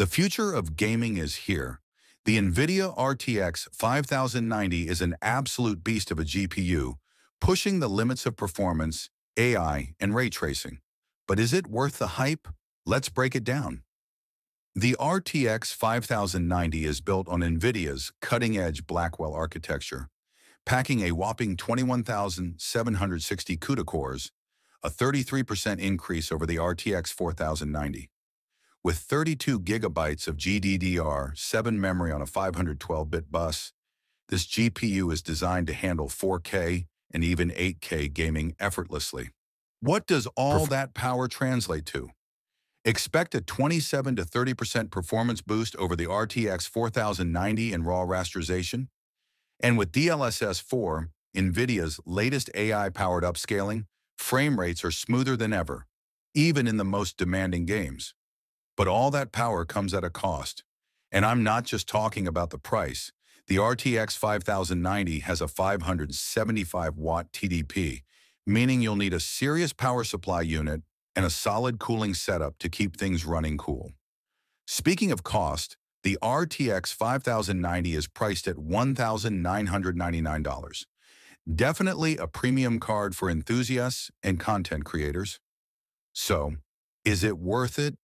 The future of gaming is here. The NVIDIA RTX 5090 is an absolute beast of a GPU, pushing the limits of performance, AI, and ray tracing. But is it worth the hype? Let's break it down. The RTX 5090 is built on NVIDIA's cutting-edge Blackwell architecture, packing a whopping 21,760 CUDA cores, a 33% increase over the RTX 4090. With 32 gigabytes of GDDR7 memory on a 512-bit bus, this GPU is designed to handle 4K and even 8K gaming effortlessly. What does all that power translate to? Expect a 27 to 30% performance boost over the RTX 4090 in raw rasterization. And with DLSS 4, NVIDIA's latest AI-powered upscaling, frame rates are smoother than ever, even in the most demanding games. But all that power comes at a cost. And I'm not just talking about the price. The RTX 5090 has a 575 watt TDP, meaning you'll need a serious power supply unit and a solid cooling setup to keep things running cool. Speaking of cost, the RTX 5090 is priced at $1,999. Definitely a premium card for enthusiasts and content creators. So, is it worth it?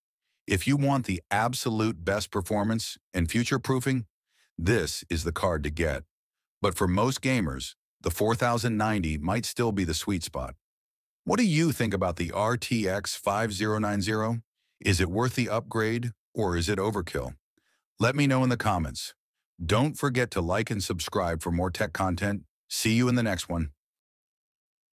If you want the absolute best performance and future-proofing, this is the card to get. But for most gamers, the 4090 might still be the sweet spot. What do you think about the RTX 5090? Is it worth the upgrade or is it overkill? Let me know in the comments. Don't forget to like and subscribe for more tech content. See you in the next one.